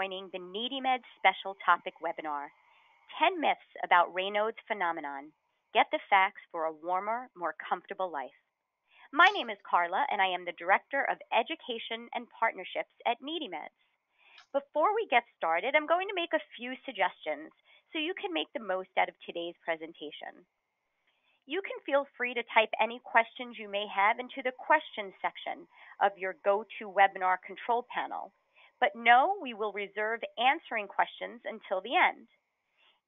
joining the NeedyMeds special topic webinar 10 Myths About Raynaud's Phenomenon Get the Facts for a Warmer, More Comfortable Life. My name is Carla, and I am the Director of Education and Partnerships at NeedyMeds. Before we get started, I'm going to make a few suggestions so you can make the most out of today's presentation. You can feel free to type any questions you may have into the questions section of your GoToWebinar control panel. But no, we will reserve answering questions until the end.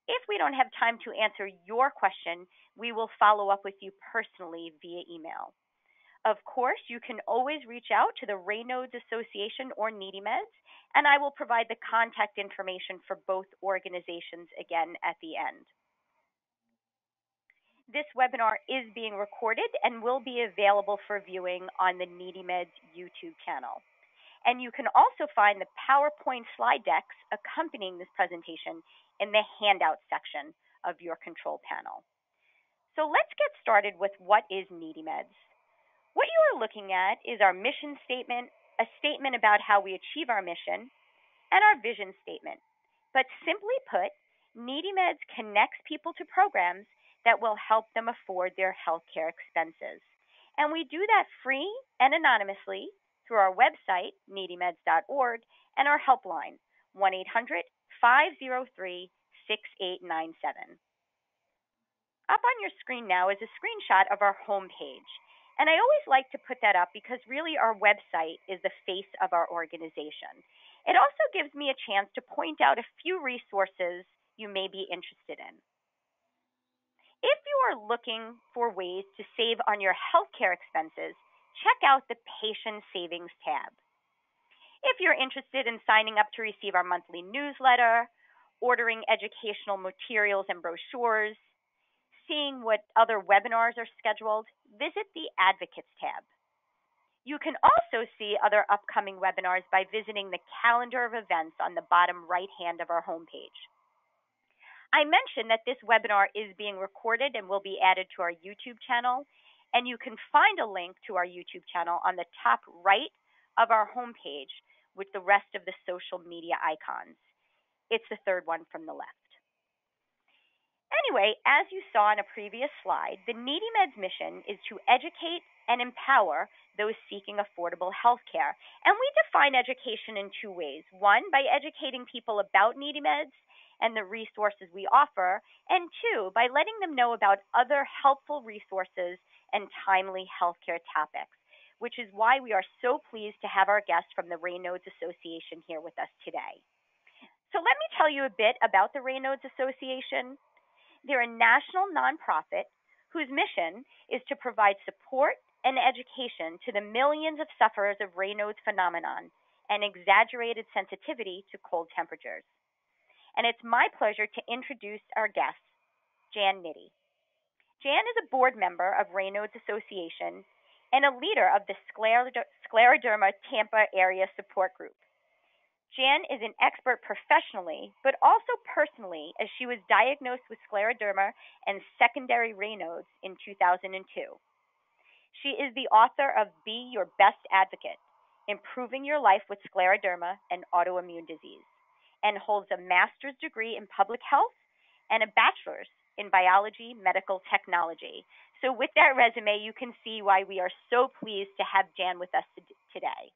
If we don't have time to answer your question, we will follow up with you personally via email. Of course, you can always reach out to the Raynaud's Association or NeedyMeds, and I will provide the contact information for both organizations again at the end. This webinar is being recorded and will be available for viewing on the NeedyMeds YouTube channel. And you can also find the PowerPoint slide decks accompanying this presentation in the handout section of your control panel. So let's get started with what is NeedyMeds. What you are looking at is our mission statement, a statement about how we achieve our mission, and our vision statement. But simply put, NeedyMeds connects people to programs that will help them afford their healthcare expenses. And we do that free and anonymously through our website, needymeds.org, and our helpline, 1 800 503 6897. Up on your screen now is a screenshot of our homepage. And I always like to put that up because really our website is the face of our organization. It also gives me a chance to point out a few resources you may be interested in. If you are looking for ways to save on your healthcare expenses, check out the Patient Savings tab. If you're interested in signing up to receive our monthly newsletter, ordering educational materials and brochures, seeing what other webinars are scheduled, visit the Advocates tab. You can also see other upcoming webinars by visiting the calendar of events on the bottom right hand of our homepage. I mentioned that this webinar is being recorded and will be added to our YouTube channel, and you can find a link to our YouTube channel on the top right of our homepage with the rest of the social media icons. It's the third one from the left. Anyway, as you saw in a previous slide, the NeedyMeds mission is to educate and empower those seeking affordable health care. And we define education in two ways. One, by educating people about NeedyMeds and the resources we offer, and two, by letting them know about other helpful resources and timely healthcare topics, which is why we are so pleased to have our guest from the Raynaud's Association here with us today. So let me tell you a bit about the Raynaud's Association. They're a national nonprofit whose mission is to provide support and education to the millions of sufferers of Raynaud's phenomenon and exaggerated sensitivity to cold temperatures and it's my pleasure to introduce our guest, Jan Nitty. Jan is a board member of Raynaud's Association and a leader of the Scleroderma Tampa Area Support Group. Jan is an expert professionally, but also personally, as she was diagnosed with scleroderma and secondary Raynaud's in 2002. She is the author of Be Your Best Advocate Improving Your Life with Scleroderma and Autoimmune Disease and holds a master's degree in public health and a bachelor's in biology medical technology. So, with that resume, you can see why we are so pleased to have Jan with us today.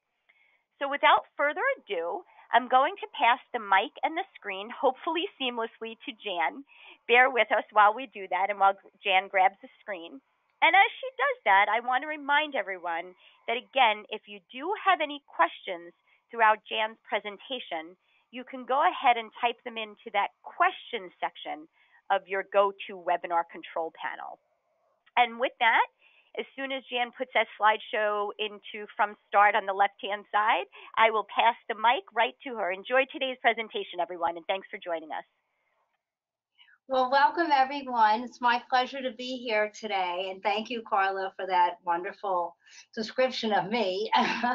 So, without further ado, I'm going to pass the mic and the screen, hopefully seamlessly, to Jan. Bear with us while we do that and while Jan grabs the screen. And as she does that, I want to remind everyone that, again, if you do have any questions throughout Jan's presentation, you can go ahead and type them into that question section of your GoToWebinar control panel. And with that, as soon as Jan puts that slideshow into from start on the left-hand side, I will pass the mic right to her. Enjoy today's presentation, everyone, and thanks for joining us. Well, welcome everyone. It's my pleasure to be here today, and thank you, Carla, for that wonderful description of me.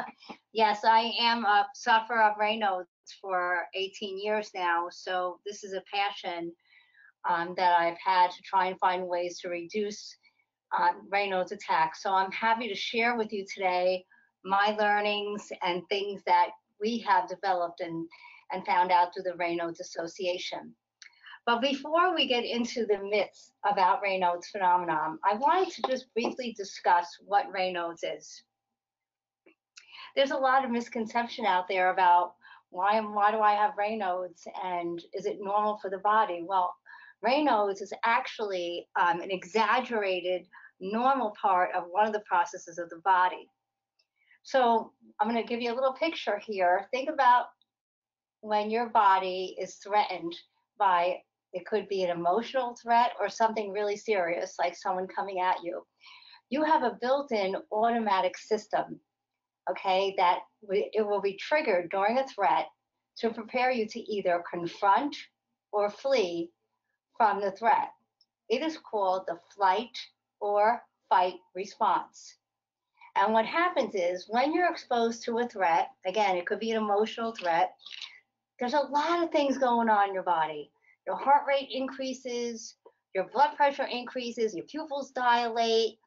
yes, I am a sufferer of Raynaud's for 18 years now, so this is a passion um, that I've had to try and find ways to reduce uh, Raynaud's attacks. So I'm happy to share with you today my learnings and things that we have developed and, and found out through the Raynaud's Association. But before we get into the myths about Raynaud's phenomenon, I wanted to just briefly discuss what Raynaud's is. There's a lot of misconception out there about why, why do I have Raynaud's and is it normal for the body? Well, Raynaud's is actually um, an exaggerated normal part of one of the processes of the body. So I'm going to give you a little picture here. Think about when your body is threatened by it could be an emotional threat or something really serious, like someone coming at you. You have a built-in automatic system, okay, that it will be triggered during a threat to prepare you to either confront or flee from the threat. It is called the flight or fight response. And what happens is when you're exposed to a threat, again, it could be an emotional threat, there's a lot of things going on in your body your heart rate increases, your blood pressure increases, your pupils dilate.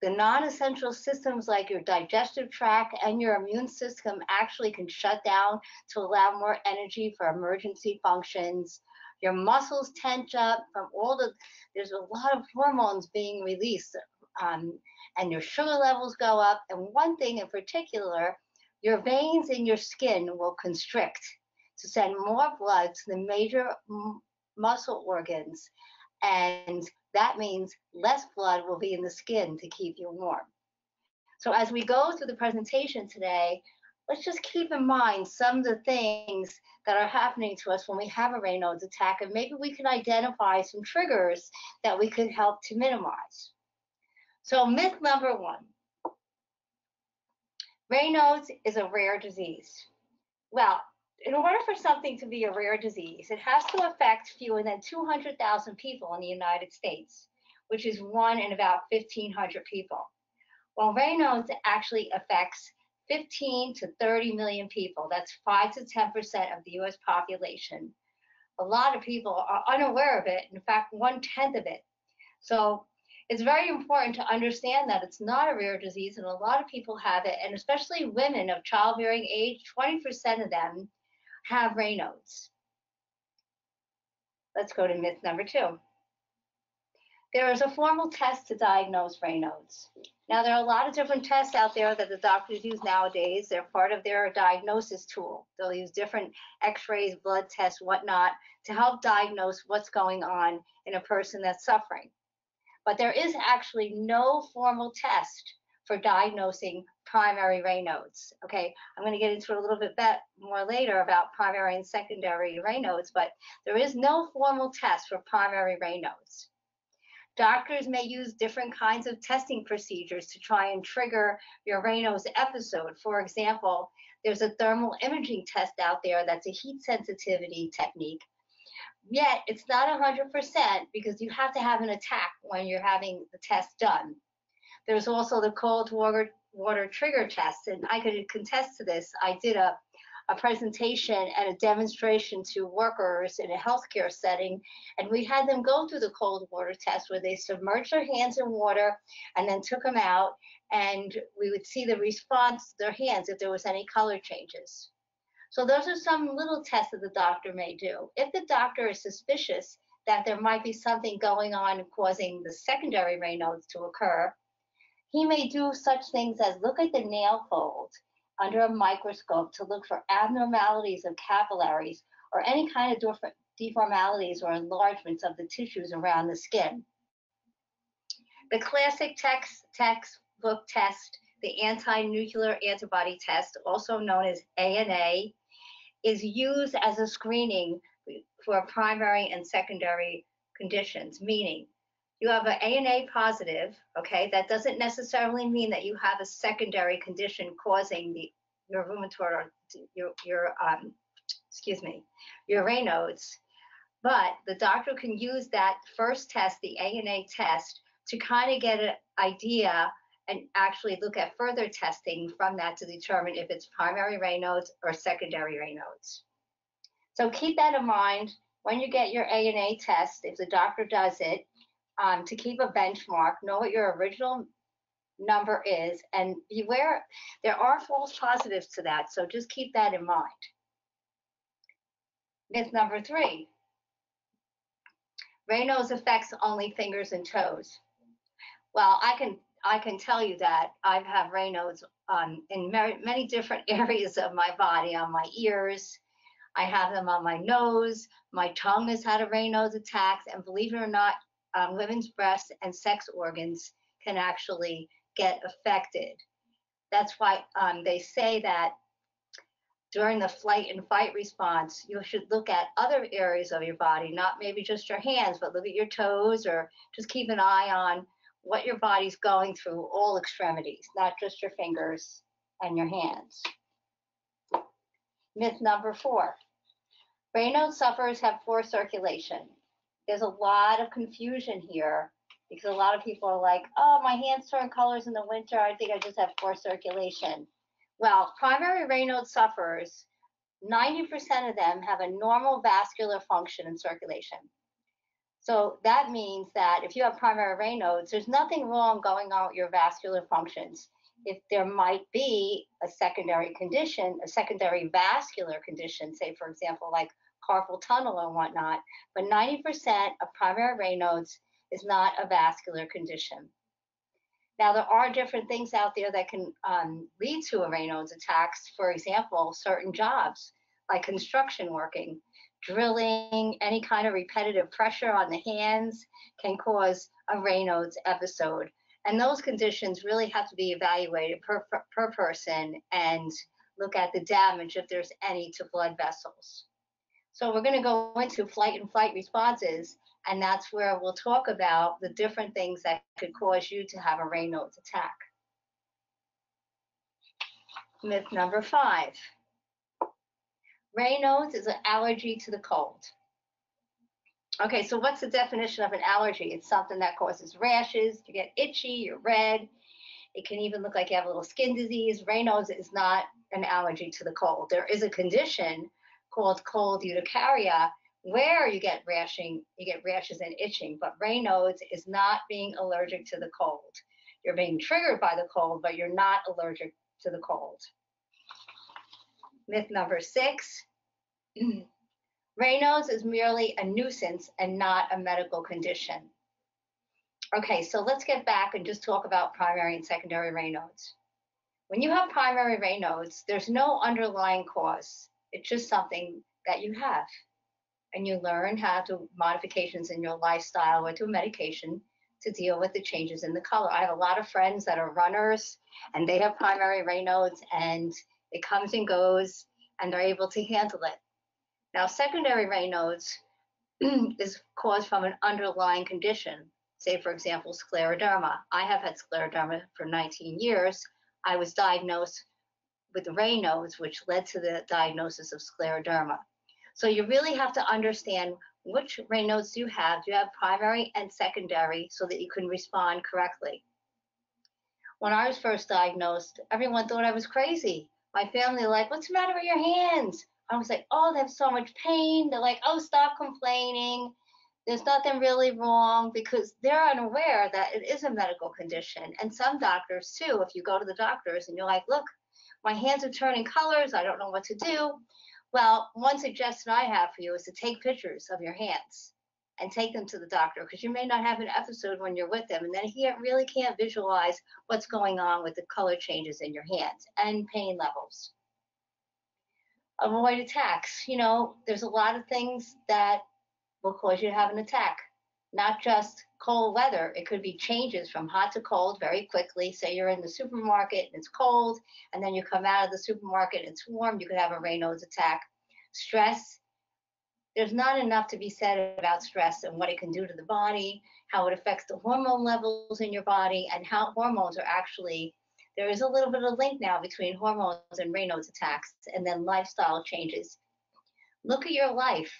The non essential systems like your digestive tract and your immune system actually can shut down to allow more energy for emergency functions. Your muscles tense up from all the, there's a lot of hormones being released, um, and your sugar levels go up. And one thing in particular, your veins in your skin will constrict to send more blood to the major muscle organs. And that means less blood will be in the skin to keep you warm. So as we go through the presentation today, let's just keep in mind some of the things that are happening to us when we have a Raynaud's attack, and maybe we can identify some triggers that we could help to minimize. So myth number one, Raynaud's is a rare disease. Well, in order for something to be a rare disease, it has to affect fewer than 200,000 people in the United States, which is one in about 1,500 people. While Raynaud's actually affects 15 to 30 million people, that's 5 to 10% of the US population. A lot of people are unaware of it, in fact, one tenth of it. So it's very important to understand that it's not a rare disease and a lot of people have it, and especially women of childbearing age, 20% of them have Raynaud's. Let's go to myth number two. There is a formal test to diagnose Raynaud's. Now, there are a lot of different tests out there that the doctors use nowadays. They're part of their diagnosis tool. They'll use different x-rays, blood tests, whatnot, to help diagnose what's going on in a person that's suffering. But there is actually no formal test for diagnosing primary Raynaud's. Okay, I'm going to get into it a little bit more later about primary and secondary Raynaud's, but there is no formal test for primary Raynaud's. Doctors may use different kinds of testing procedures to try and trigger your Raynaud's episode. For example, there's a thermal imaging test out there that's a heat sensitivity technique. Yet it's not 100% because you have to have an attack when you're having the test done. There's also the cold water, water trigger test, and I could contest to this. I did a, a presentation and a demonstration to workers in a healthcare setting, and we had them go through the cold water test where they submerged their hands in water and then took them out, and we would see the response to their hands if there was any color changes. So those are some little tests that the doctor may do. If the doctor is suspicious that there might be something going on causing the secondary Raynaud's to occur, he may do such things as look at the nail fold under a microscope to look for abnormalities of capillaries or any kind of deformalities or enlargements of the tissues around the skin. The classic text, textbook test, the anti-nuclear antibody test, also known as ANA, is used as a screening for primary and secondary conditions, meaning you have an ANA positive, okay, that doesn't necessarily mean that you have a secondary condition causing the your rheumatoid your your um, excuse me, your Raynaud's. But the doctor can use that first test, the ANA test, to kind of get an idea and actually look at further testing from that to determine if it's primary Raynaud's or secondary Raynaud's. So keep that in mind when you get your ANA test, if the doctor does it, um, to keep a benchmark, know what your original number is. And beware, there are false positives to that, so just keep that in mind. Myth number three Raynaud's affects only fingers and toes. Well, I can I can tell you that I have Raynaud's um, in many different areas of my body, on my ears. I have them on my nose. My tongue has had a Raynaud's attack, and believe it or not, um, women's breasts and sex organs can actually get affected. That's why um, they say that during the flight and fight response, you should look at other areas of your body, not maybe just your hands, but look at your toes or just keep an eye on what your body's going through, all extremities, not just your fingers and your hands. Myth number four Raynaud's sufferers have poor circulation. There's a lot of confusion here because a lot of people are like, oh, my hands turn colors in the winter. I think I just have poor circulation. Well, primary Raynaud's sufferers, 90% of them have a normal vascular function and circulation. So that means that if you have primary Raynaud's, there's nothing wrong going on with your vascular functions. If there might be a secondary condition, a secondary vascular condition, say for example, like carpal tunnel and whatnot, but 90% of primary Raynaud's is not a vascular condition. Now, there are different things out there that can um, lead to a Raynaud's attacks. For example, certain jobs like construction working drilling, any kind of repetitive pressure on the hands can cause a Raynaud's episode. And those conditions really have to be evaluated per, per person and look at the damage if there's any to blood vessels. So we're going to go into flight and flight responses, and that's where we'll talk about the different things that could cause you to have a Raynaud's attack. Myth number five. Raynaud's is an allergy to the cold. Okay, so what's the definition of an allergy? It's something that causes rashes, you get itchy, you're red. It can even look like you have a little skin disease. Raynaud's is not an allergy to the cold. There is a condition called cold urticaria where you get rashing, you get rashes and itching, but Raynaud's is not being allergic to the cold. You're being triggered by the cold, but you're not allergic to the cold. Myth number six Raynaud's is merely a nuisance and not a medical condition. Okay, so let's get back and just talk about primary and secondary Raynaud's. When you have primary Raynaud's, there's no underlying cause. It's just something that you have. And you learn how to modifications in your lifestyle or to a medication to deal with the changes in the color. I have a lot of friends that are runners and they have primary Raynaud's and it comes and goes, and they're able to handle it. Now, secondary Raynaud's is caused from an underlying condition. Say, for example, scleroderma. I have had scleroderma for 19 years. I was diagnosed with Raynaud's, which led to the diagnosis of scleroderma. So you really have to understand which Raynaud's you have. Do you have primary and secondary so that you can respond correctly? When I was first diagnosed, everyone thought I was crazy my family like, what's the matter with your hands? I was like, oh, they have so much pain. They're like, oh, stop complaining. There's nothing really wrong because they're unaware that it is a medical condition. And some doctors, too, if you go to the doctors and you're like, look, my hands are turning colors. I don't know what to do. Well, one suggestion I have for you is to take pictures of your hands and take them to the doctor because you may not have an episode when you're with them and then he really can't visualize what's going on with the color changes in your hands and pain levels avoid attacks you know there's a lot of things that will cause you to have an attack not just cold weather it could be changes from hot to cold very quickly say you're in the supermarket and it's cold and then you come out of the supermarket and it's warm you could have a Raynaud's attack stress there's not enough to be said about stress and what it can do to the body, how it affects the hormone levels in your body, and how hormones are actually. There is a little bit of link now between hormones and Raynaud's attacks, and then lifestyle changes. Look at your life.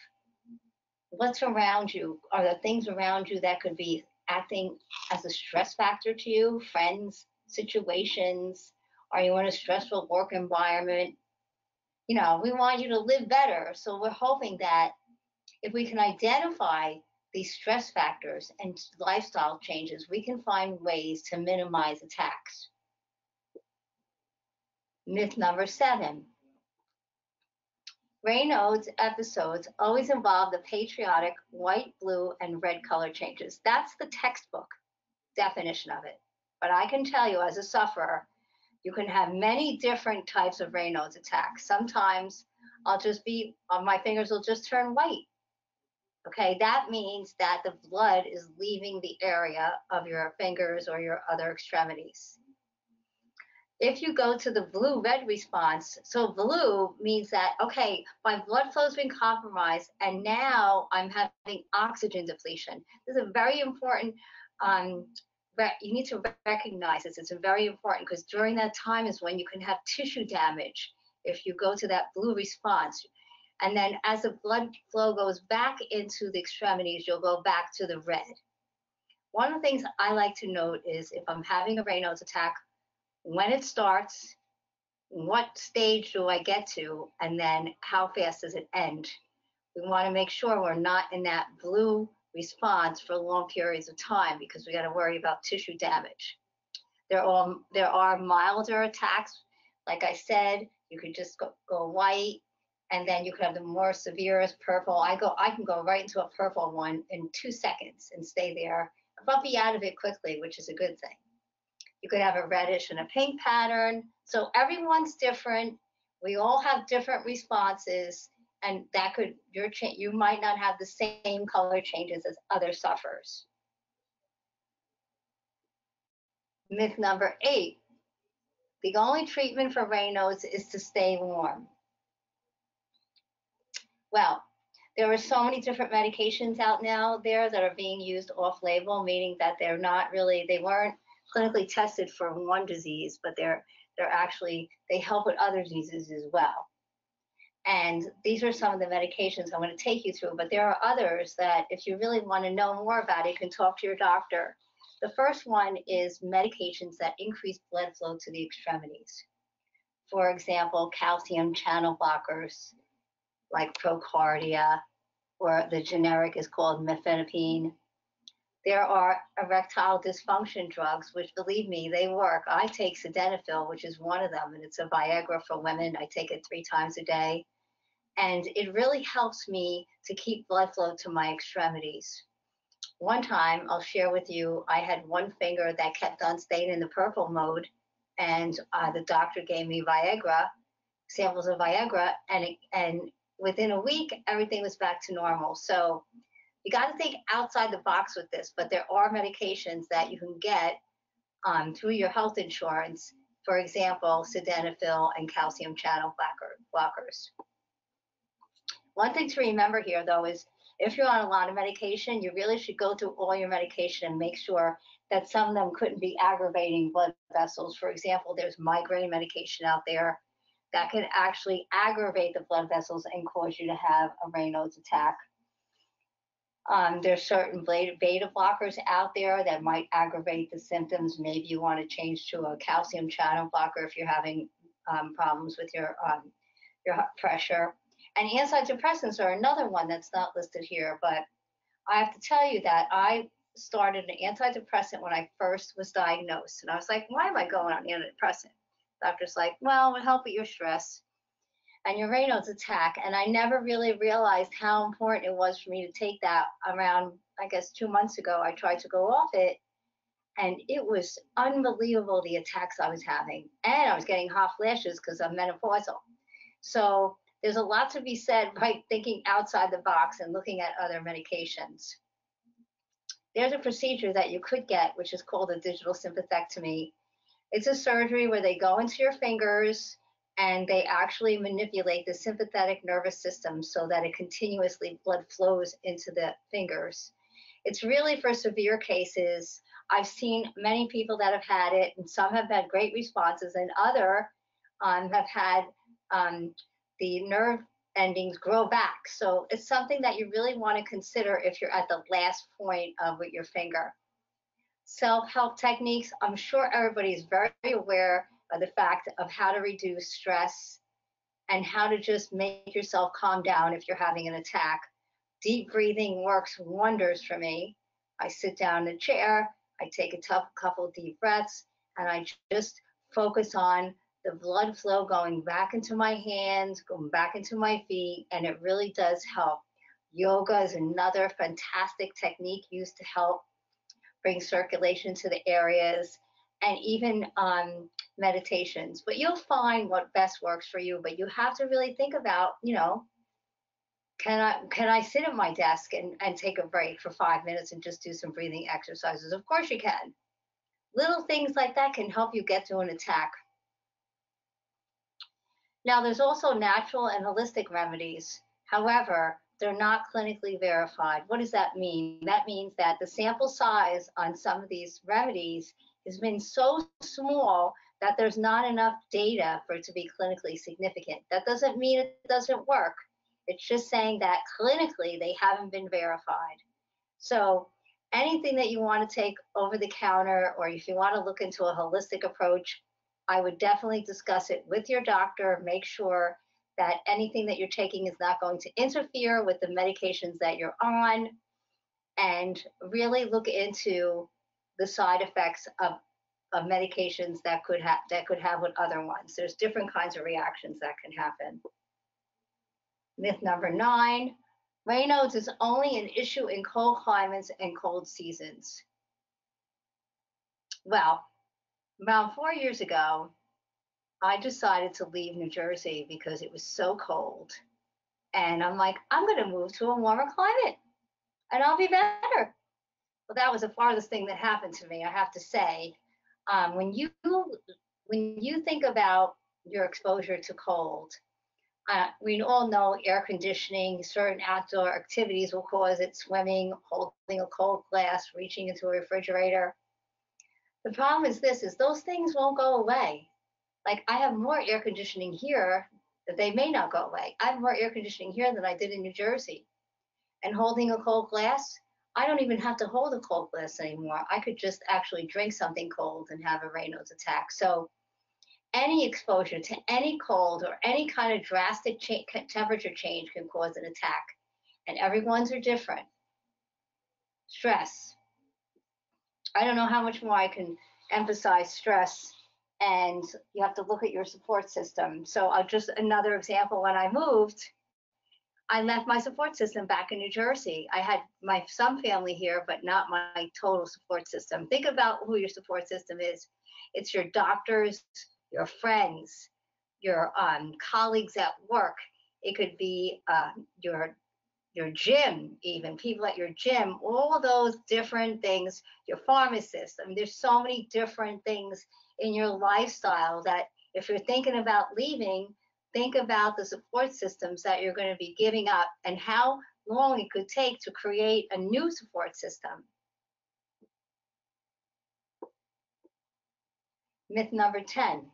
What's around you? Are there things around you that could be acting as a stress factor to you? Friends, situations? Are you in a stressful work environment? You know, we want you to live better. So we're hoping that if we can identify these stress factors and lifestyle changes, we can find ways to minimize attacks. Myth number seven. Raynaud's episodes always involve the patriotic white, blue, and red color changes. That's the textbook definition of it. But I can tell you as a sufferer, you can have many different types of Raynaud's attacks. Sometimes I'll just be, uh, my fingers will just turn white. Okay, that means that the blood is leaving the area of your fingers or your other extremities. If you go to the blue red response, so blue means that, okay, my blood flow's been compromised and now I'm having oxygen depletion. This is a very important, um, you need to recognize this. It's very important because during that time is when you can have tissue damage if you go to that blue response. And then as the blood flow goes back into the extremities, you'll go back to the red. One of the things I like to note is if I'm having a Raynaud's attack, when it starts, what stage do I get to, and then how fast does it end? We want to make sure we're not in that blue response for long periods of time because we got to worry about tissue damage. There are, there are milder attacks. Like I said, you could just go, go white, and then you could have the more severest purple. I go, I can go right into a purple one in two seconds and stay there, but be out of it quickly, which is a good thing. You could have a reddish and a pink pattern. So everyone's different. We all have different responses, and that could your you might not have the same color changes as other sufferers. Myth number eight the only treatment for Raynaud's is to stay warm. Well, there are so many different medications out now there that are being used off label, meaning that they're not really, they weren't clinically tested for one disease, but they're they're actually they help with other diseases as well. And these are some of the medications I'm going to take you through, but there are others that if you really want to know more about it, you can talk to your doctor the first one is medications that increase blood flow to the extremities. For example, calcium channel blockers like Procardia, or the generic is called mifenemine. There are erectile dysfunction drugs, which believe me, they work. I take sildenafil, which is one of them, and it's a Viagra for women. I take it three times a day. And it really helps me to keep blood flow to my extremities one time I'll share with you, I had one finger that kept on staying in the purple mode, and uh, the doctor gave me Viagra, samples of Viagra, and it, and within a week everything was back to normal. So you got to think outside the box with this, but there are medications that you can get um, through your health insurance. For example, sildenafil and calcium channel blocker, blockers. One thing to remember here, though, is if you're on a lot of medication, you really should go through all your medication and make sure that some of them couldn't be aggravating blood vessels. For example, there's migraine medication out there that can actually aggravate the blood vessels and cause you to have a Raynaud's attack. Um, there's certain beta blockers out there that might aggravate the symptoms. Maybe you want to change to a calcium channel blocker if you're having um, problems with your um, your pressure. And antidepressants are another one that's not listed here, but I have to tell you that I started an antidepressant when I first was diagnosed. And I was like, why am I going on antidepressant? Doctor's like, well, it will help with your stress and your Raynaud's attack. And I never really realized how important it was for me to take that around, I guess, two months ago. I tried to go off it, and it was unbelievable the attacks I was having. And I was getting hot flashes because I'm menopausal. So there's a lot to be said by thinking outside the box and looking at other medications. There's a procedure that you could get, which is called a digital sympathectomy. It's a surgery where they go into your fingers and they actually manipulate the sympathetic nervous system so that it continuously blood flows into the fingers. It's really for severe cases. I've seen many people that have had it, and some have had great responses, and other um, have had um, the nerve endings grow back. So it's something that you really want to consider if you're at the last point of with your finger. Self-help techniques, I'm sure everybody is very aware Uh, the fact of how to reduce stress and how to just make yourself calm down if you're having an attack. deep breathing works wonders for me. I sit down in a chair, I take a tough couple deep breaths, and I just focus on the blood flow going back into my hands, going back into my feet, and it really does help. Yoga is another fantastic technique used to help bring circulation to the areas and even um, meditations. But you'll find what best works for you. But you have to really think about, you know, can I can I sit at my desk and, and take a break for five minutes and just do some breathing exercises? Of course you can. Little things like that can help you get to an attack. Now there's also natural and holistic remedies. However, they're not clinically verified. What does that mean? That means that the sample size on some of these remedies has been so small that there's not enough data for it to be clinically significant. That doesn't mean it doesn't work. It's just saying that clinically they haven't been verified. So anything that you want to take over the counter or if you want to look into a holistic approach, I would definitely discuss it with your doctor. Make sure that anything that you're taking is not going to interfere with the medications that you're on and really look into the side effects of, of medications that could have that could have with other ones. There's different kinds of reactions that can happen. Myth number nine, Raynaud's is only an issue in cold climates and cold seasons. Well, about four years ago, I decided to leave New Jersey because it was so cold. And I'm like, I'm going to move to a warmer climate and I'll be better. Well, that was the farthest thing that happened to me, I have to say. Um, when you when you think about your exposure to cold, uh, we all know air conditioning, certain outdoor activities will cause it, swimming, holding a cold glass, reaching into a refrigerator. The problem is this, is those things won't go away. Like I have more air conditioning here that they may not go away. I have more air conditioning here than I did in New Jersey. And holding a cold glass, I don't even have to hold a cold glass anymore. I could just actually drink something cold and have a Raynaud's attack. So any exposure to any cold or any kind of drastic cha- temperature change can cause an attack, and everyone's are different. Stress. I don't know how much more I can emphasize stress, and you have to look at your support system. So, I'll just another example when I moved, I left my support system back in New Jersey. I had my some family here, but not my total support system. Think about who your support system is. It's your doctors, your friends, your um, colleagues at work. It could be uh, your your gym, even people at your gym. All those different things. Your pharmacist. I mean, there's so many different things in your lifestyle that if you're thinking about leaving, think about the support systems that you're going to be giving up and how long it could take to create a new support system. Myth number 10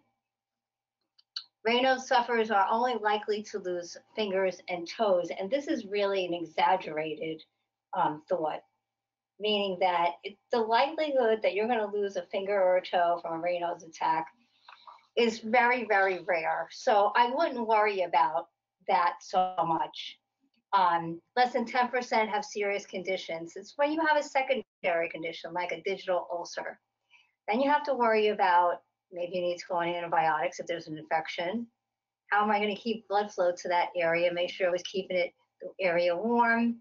Raynaud's sufferers are only likely to lose fingers and toes, and this is really an exaggerated um, thought, meaning that it, the likelihood that you're going to lose a finger or a toe from a Raynaud's attack is very, very rare. So I wouldn't worry about that so much. Um, less than 10% have serious conditions. It's when you have a secondary condition like a digital ulcer. Then you have to worry about Maybe you need to go on antibiotics if there's an infection. How am I going to keep blood flow to that area? Make sure I was keeping it the area warm.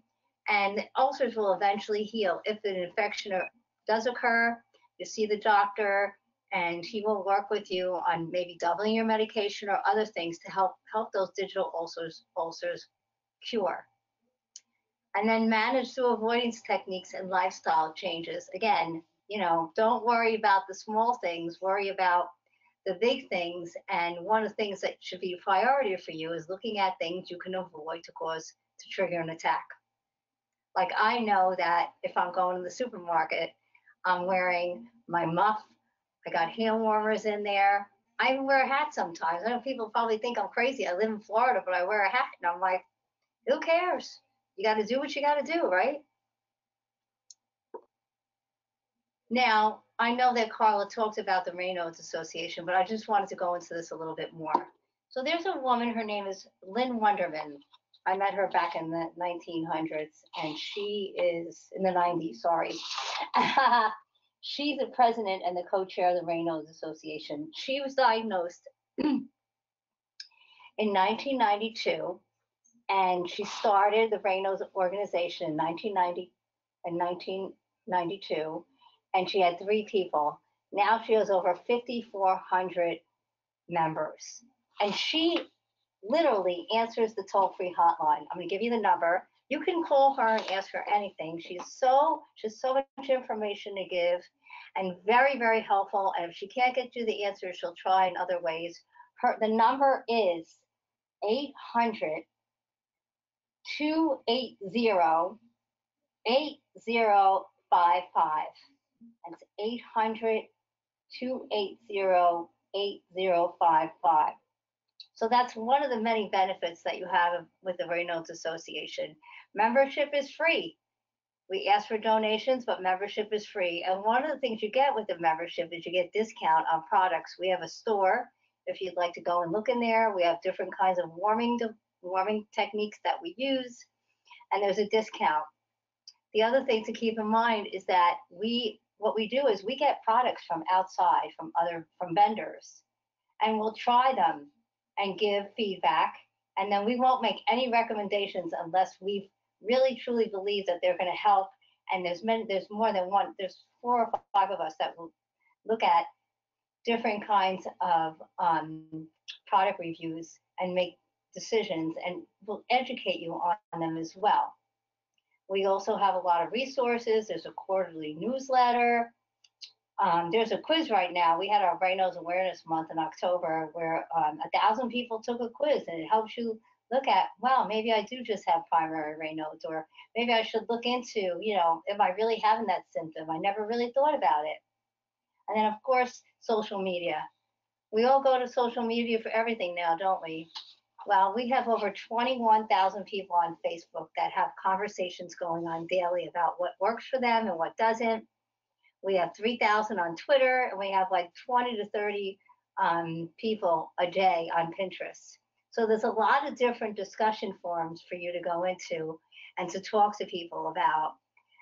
And ulcers will eventually heal. If an infection does occur, you see the doctor and he will work with you on maybe doubling your medication or other things to help help those digital ulcers ulcers cure. And then manage through avoidance techniques and lifestyle changes. Again, you know, don't worry about the small things, worry about the big things. And one of the things that should be a priority for you is looking at things you can avoid to cause to trigger an attack. Like I know that if I'm going to the supermarket, I'm wearing my muff, I got hand warmers in there. I even wear a hat sometimes. I know people probably think I'm crazy. I live in Florida, but I wear a hat and I'm like, who cares? You got to do what you got to do, right? Now, I know that Carla talked about the Raynaud's Association, but I just wanted to go into this a little bit more. So there's a woman, her name is Lynn Wunderman. I met her back in the 1900s, and she is in the 90s. Sorry, she's the president and the co-chair of the Raynaud's Association. She was diagnosed in 1992, and she started the Raynaud's organization in 1990 and 1992, and she had three people. Now she has over 5,400 members, and she literally answers the toll-free hotline. I'm going to give you the number. You can call her and ask her anything. She's so she's so much information to give and very very helpful. And if she can't get you the answer, she'll try in other ways. Her the number is 800 280 8055. That's 800 280 8055. So that's one of the many benefits that you have with the Raynaud's Association. Membership is free. We ask for donations, but membership is free. And one of the things you get with the membership is you get discount on products. We have a store if you'd like to go and look in there. We have different kinds of warming warming techniques that we use, and there's a discount. The other thing to keep in mind is that we what we do is we get products from outside, from other from vendors, and we'll try them and give feedback. And then we won't make any recommendations unless we really truly believe that they're going to help. And there's many, there's more than one, there's four or five of us that will look at different kinds of um, product reviews and make decisions and we'll educate you on them as well. We also have a lot of resources. There's a quarterly newsletter. Um, there's a quiz right now. We had our Raynaud's Awareness Month in October where um, a thousand people took a quiz and it helps you look at, well, maybe I do just have primary Raynaud's or maybe I should look into, you know, am I really having that symptom? I never really thought about it. And then, of course, social media. We all go to social media for everything now, don't we? Well, we have over 21,000 people on Facebook that have conversations going on daily about what works for them and what doesn't we have 3,000 on Twitter, and we have like 20 to 30 um, people a day on Pinterest. So there's a lot of different discussion forums for you to go into and to talk to people about.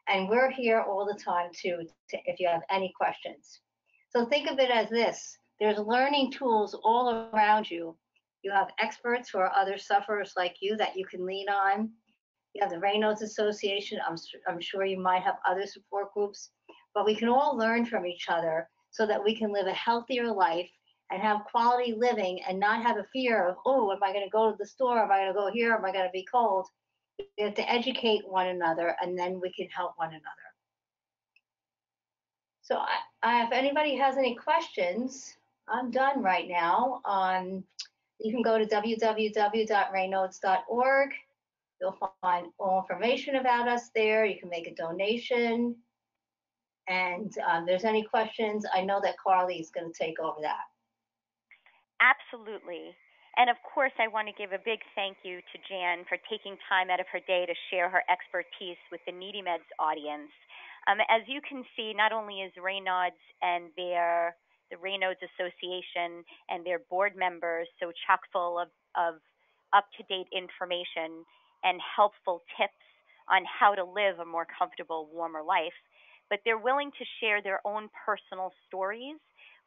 And we're here all the time too, to, if you have any questions. So think of it as this there's learning tools all around you. You have experts who are other sufferers like you that you can lean on. You have the Raynaud's Association. I'm, I'm sure you might have other support groups but we can all learn from each other so that we can live a healthier life and have quality living and not have a fear of, oh, am I going to go to the store? Am I going to go here? Am I going to be cold? We have to educate one another and then we can help one another. So I, I, if anybody has any questions, I'm done right now. Um, you can go to www.raynauds.org. You'll find all information about us there. You can make a donation. And um, there's any questions, I know that Carly is going to take over that. Absolutely. And of course, I want to give a big thank you to Jan for taking time out of her day to share her expertise with the NeedyMeds audience. Um, as you can see, not only is Raynaud's and their the Raynaud's Association and their board members so chock full of, of up to date information and helpful tips on how to live a more comfortable, warmer life but they're willing to share their own personal stories,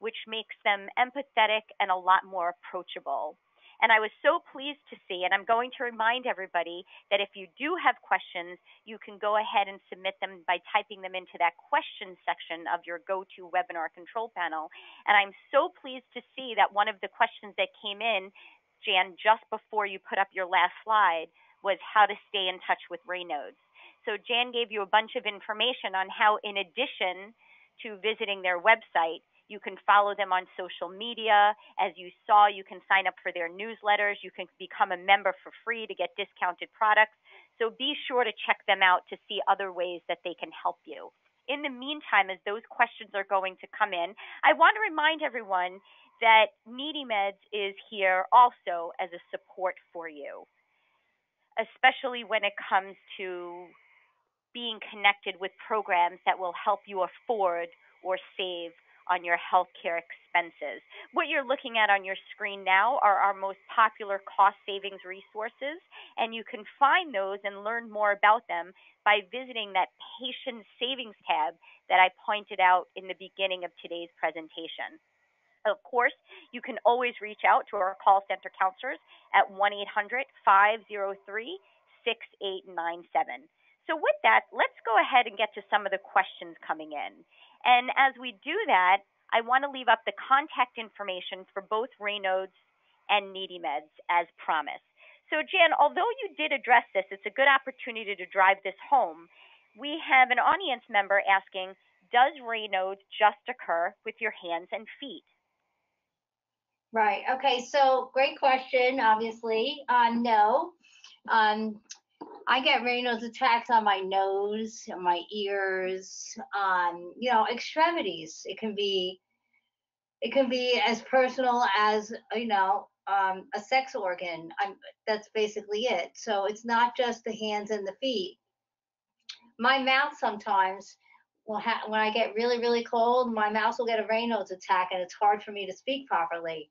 which makes them empathetic and a lot more approachable. And I was so pleased to see, and I'm going to remind everybody that if you do have questions, you can go ahead and submit them by typing them into that question section of your GoToWebinar control panel. And I'm so pleased to see that one of the questions that came in, Jan, just before you put up your last slide, was how to stay in touch with Raynaud's. So Jan gave you a bunch of information on how, in addition to visiting their website, you can follow them on social media. As you saw, you can sign up for their newsletters. You can become a member for free to get discounted products. So be sure to check them out to see other ways that they can help you. In the meantime, as those questions are going to come in, I want to remind everyone that NeedyMeds is here also as a support for you, especially when it comes to being connected with programs that will help you afford or save on your healthcare expenses. What you're looking at on your screen now are our most popular cost savings resources, and you can find those and learn more about them by visiting that patient savings tab that I pointed out in the beginning of today's presentation. Of course, you can always reach out to our call center counselors at 1 800 503 6897. So, with that, let's go ahead and get to some of the questions coming in. And as we do that, I want to leave up the contact information for both Raynaud's and NeedyMeds as promised. So, Jan, although you did address this, it's a good opportunity to drive this home. We have an audience member asking Does Raynaud's just occur with your hands and feet? Right. Okay. So, great question, obviously. Uh, no. Um, I get Raynaud's attacks on my nose, on my ears, on you know extremities. It can be, it can be as personal as you know um, a sex organ. I'm, that's basically it. So it's not just the hands and the feet. My mouth sometimes will ha- when I get really really cold, my mouth will get a Raynaud's attack, and it's hard for me to speak properly.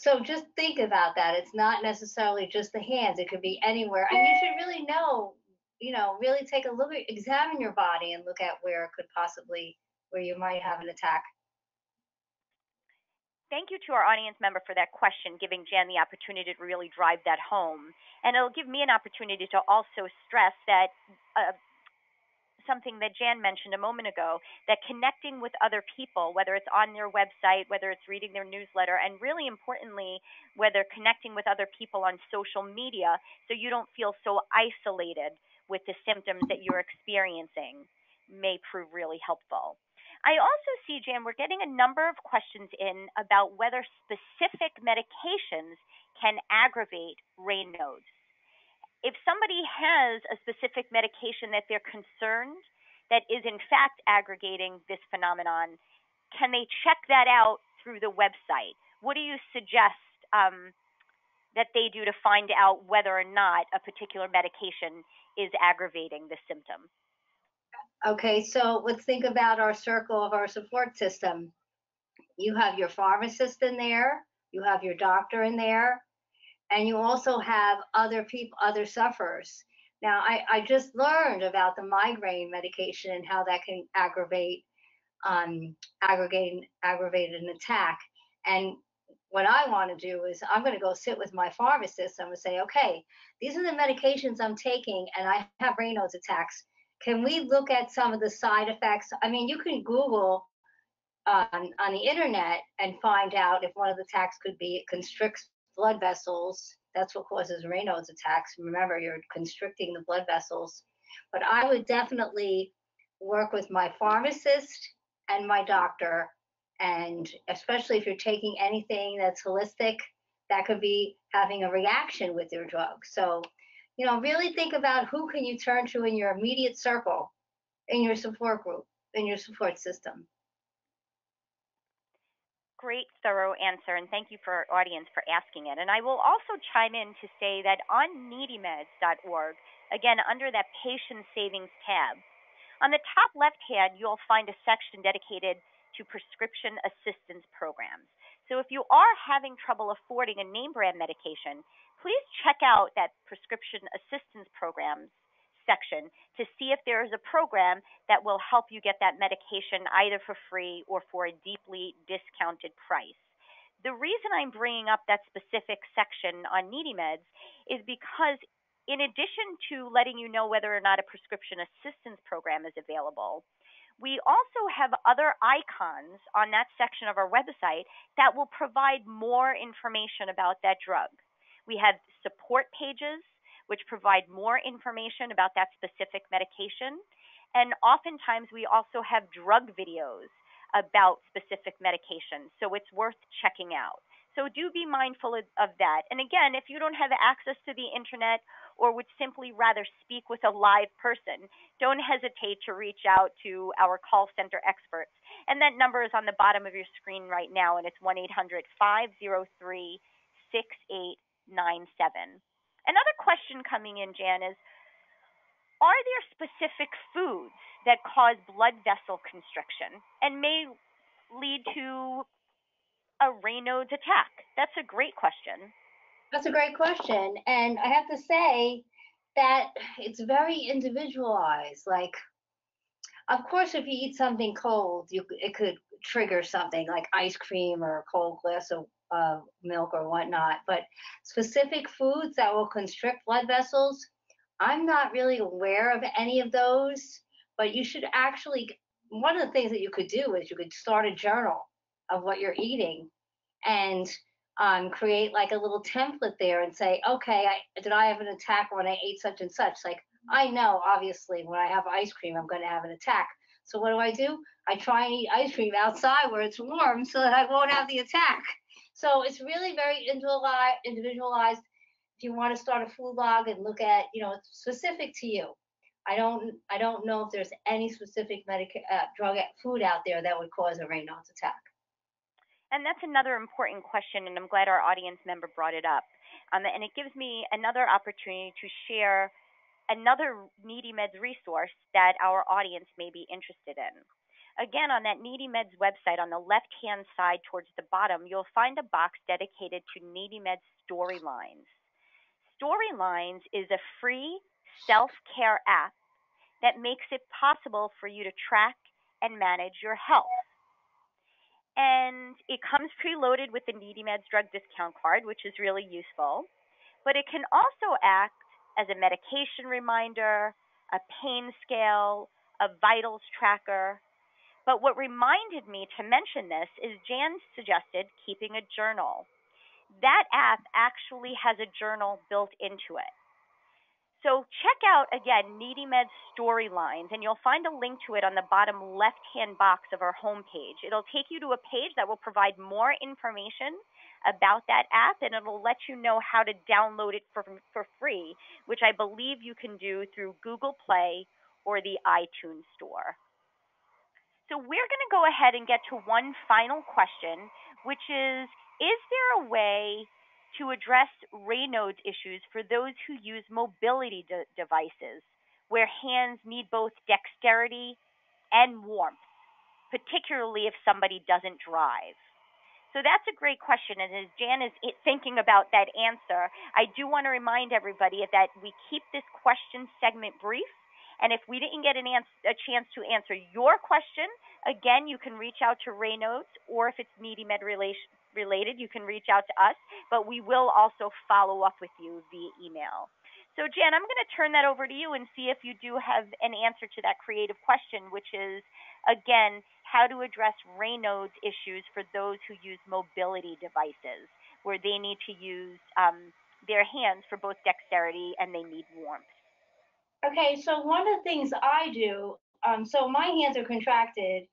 So just think about that. It's not necessarily just the hands. It could be anywhere. And you should really know, you know, really take a look examine your body and look at where it could possibly, where you might have an attack. Thank you to our audience member for that question, giving Jan the opportunity to really drive that home. And it'll give me an opportunity to also stress that uh, something that Jan mentioned a moment ago that connecting with other people, whether it's on their website, whether it's reading their newsletter, and really importantly, whether connecting with other people on social media so you don't feel so isolated with the symptoms that you're experiencing may prove really helpful. I also see, Jan, we're getting a number of questions in about whether specific medications can aggravate Raynaud's if somebody has a specific medication that they're concerned that is in fact aggregating this phenomenon, can they check that out through the website? What do you suggest um, that they do to find out whether or not a particular medication is aggravating the symptom? Okay, so let's think about our circle of our support system. You have your pharmacist in there, you have your doctor in there, and you also have other people, other sufferers. Now, I, I just learned about the migraine medication and how that can aggravate, um, aggregate, aggravate an attack. And what I want to do is I'm going to go sit with my pharmacist. To say, okay, these are the medications I'm taking, and I have Raynaud's attacks. Can we look at some of the side effects? I mean, you can Google on on the internet and find out if one of the attacks could be it constricts blood vessels. That's what causes Raynaud's attacks. Remember, you're constricting the blood vessels. But I would definitely work with my pharmacist and my doctor. And especially if you're taking anything that's holistic, that could be having a reaction with your drug. So, you know, really think about who can you turn to in your immediate circle, in your support group, in your support system great, thorough answer, and thank you for our audience for asking it. And I will also chime in to say that on needymeds.org, again, under that patient savings tab, on the top left hand, you'll find a section dedicated to prescription assistance programs. So if you are having trouble affording a name brand medication, please check out that prescription assistance programs section to see if there is a program that will help you get that medication either for free or for a deeply discounted price. The reason I'm bringing up that specific section on NeedyMeds is because in addition to letting you know whether or not a prescription assistance program is available, we also have other icons on that section of our website that will provide more information about that drug. We have support pages which provide more information about that specific medication. And oftentimes, we also have drug videos about specific medications, so it's worth checking out. So do be mindful of, of, that. And again, if you don't have access to the internet or would simply rather speak with a live person, don't hesitate to reach out to our call center experts. And that number is on the bottom of your screen right now, and it's 1 800 503 6897. Another question coming in, Jan, is Are there specific foods that cause blood vessel constriction and may lead to a Raynaud's attack? That's a great question. That's a great question. And I have to say that it's very individualized. Like, of course, if you eat something cold, you it could trigger something like ice cream or a cold glass of uh, milk or whatnot. But specific foods that will constrict blood vessels, I'm not really aware of any of those. But you should actually, one of the things that you could do is you could start a journal of what you're eating and um, create like a little template there and say, okay, I, did I have an attack when I ate such and such? Like, I know obviously when I have ice cream, I'm going to have an attack. So what do I do? I try and eat ice cream outside where it's warm so that I won't have the attack. So it's really very individualized. If you want to start a food log and look at, you know, it's specific to you. I don't, I don't know if there's any specific medic- uh, drug food out there that would cause a Raynaud's attack. And that's another important question, and I'm glad our audience member brought it up. Um, and it gives me another opportunity to share another NeedyMeds resource that our audience may be interested in. Again, on that NeedyMeds website, on the left hand side towards the bottom, you'll find a box dedicated to NeedyMeds Storylines. Storylines is a free self care app that makes it possible for you to track and manage your health. And it comes preloaded with the NeedyMeds drug discount card, which is really useful. But it can also act as a medication reminder, a pain scale, a vitals tracker, but what reminded me to mention this is Jan suggested keeping a journal. That app actually has a journal built into it. So check out again NeedyMed Storylines, and you'll find a link to it on the bottom left hand box of our homepage. It'll take you to a page that will provide more information about that app, and it'll let you know how to download it for, for free, which I believe you can do through Google Play or the iTunes Store. So we're going to go ahead and get to one final question, which is Is there a way to address Raynaud's issues for those who use mobility de- devices where hands need both dexterity and warmth, particularly if somebody doesn't drive? So that's a great question. And as Jan is thinking about that answer, I do want to remind everybody that we keep this question segment brief and if we didn't get an ans- a chance to answer your question, again, you can reach out to Raynaud's, or if it's NeedyMed relation, related, you can reach out to us. But we will also follow up with you via email. So, Jan, I'm going to turn that over to you and see if you do have an answer to that creative question, which is, again, how to address Raynaud's issues for those who use mobility devices, where they need to use um, their hands for both dexterity and they need warmth. Okay, so one of the things I do, um, so my hands are contracted,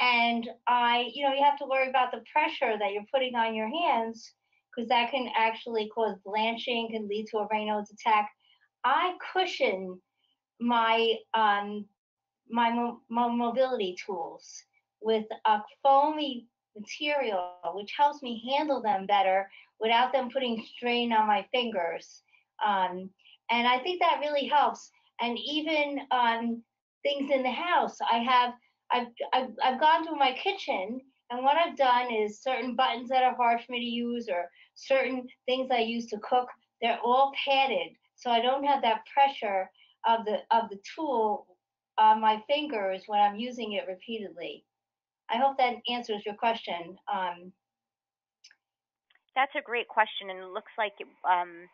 and I, you know, you have to worry about the pressure that you're putting on your hands because that can actually cause blanching, can lead to a Raynaud's attack. I cushion my um, my, mo- my mobility tools with a foamy material, which helps me handle them better without them putting strain on my fingers. Um, and I think that really helps and even on things in the house. I have I've, I've I've gone through my kitchen and what I've done is certain buttons that are hard for me to use or certain things I use to cook, they're all padded. So I don't have that pressure of the of the tool on my fingers when I'm using it repeatedly. I hope that answers your question. Um, That's a great question, and it looks like um,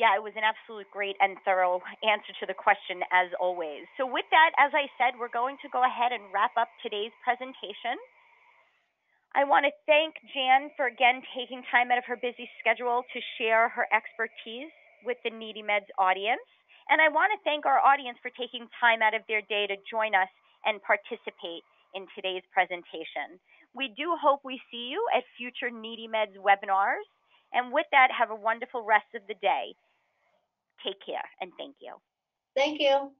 yeah, it was an absolute great and thorough answer to the question as always. So, with that, as I said, we're going to go ahead and wrap up today's presentation. I want to thank Jan for again taking time out of her busy schedule to share her expertise with the NeedyMeds audience. And I want to thank our audience for taking time out of their day to join us and participate in today's presentation. We do hope we see you at future NeedyMeds webinars. And with that, have a wonderful rest of the day. Take care and thank you. Thank you.